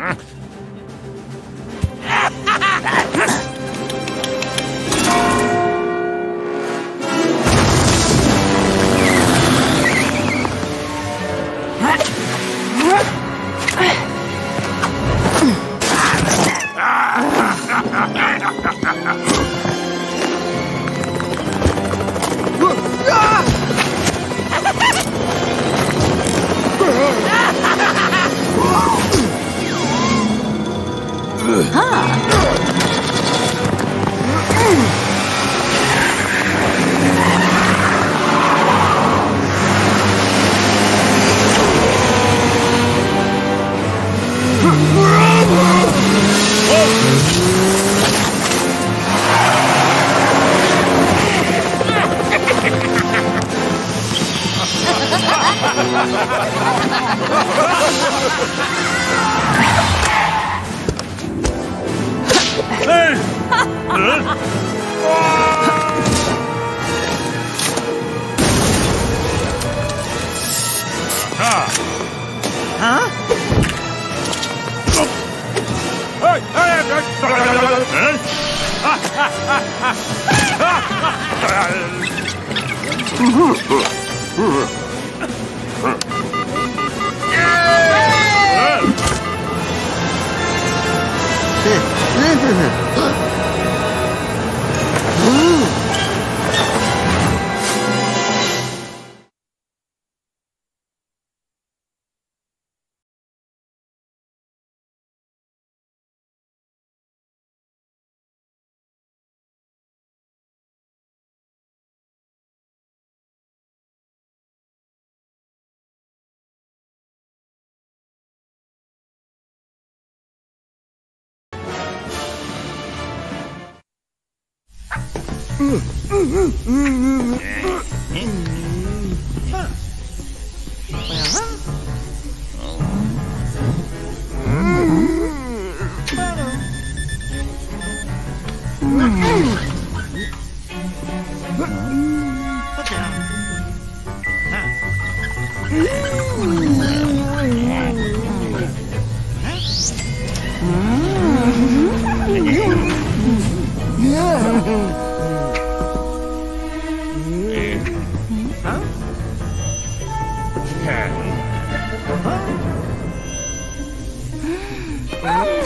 Huh? Ah. Ha! Huh? Hey! Hey! Huh? 음, 음, 음, 음, 음. 음. 네, 음. Mm-hmm.